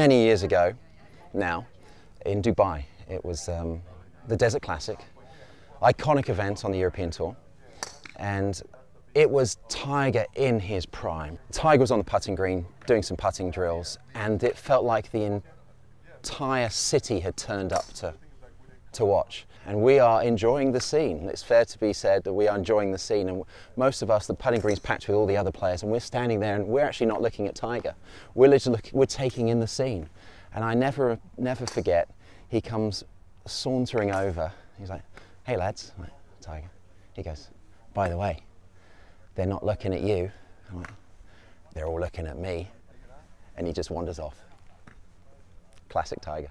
many years ago now in Dubai. It was um, the Desert Classic, iconic event on the European Tour. And it was Tiger in his prime. Tiger was on the putting green doing some putting drills, and it felt like the entire city had turned up to, to watch. And we are enjoying the scene. It's fair to be said that we are enjoying the scene. And most of us, the putting green's packed with all the other players, and we're standing there and we're actually not looking at Tiger. We're literally look, we're taking in the scene. And I never, never forget, he comes sauntering over. He's like, hey lads, like, Tiger. He goes, by the way, they're not looking at you. Like, they're all looking at me. And he just wanders off. Classic Tiger.